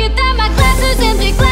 Get that my glasses empty. glasses.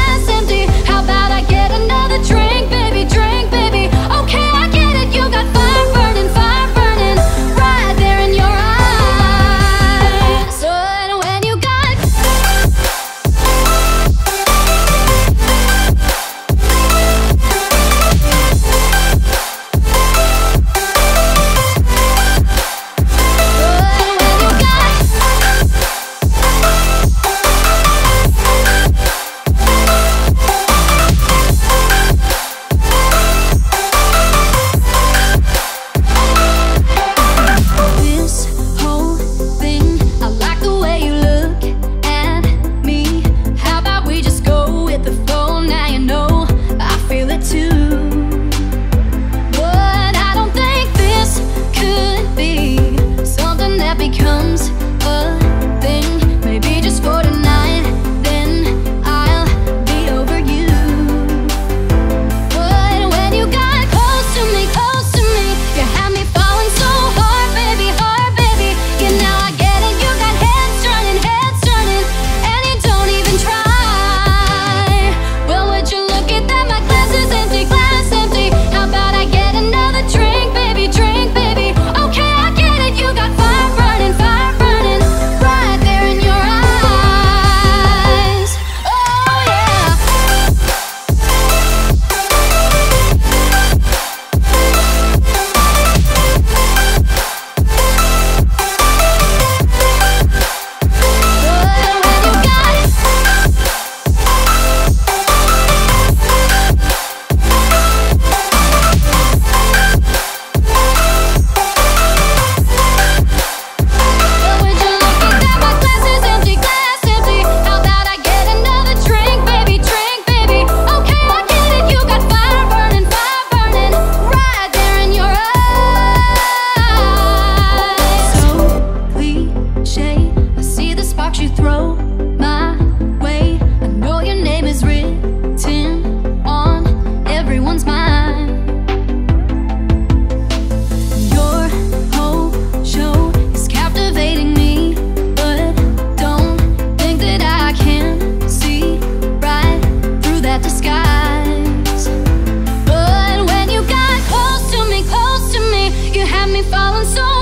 fallen so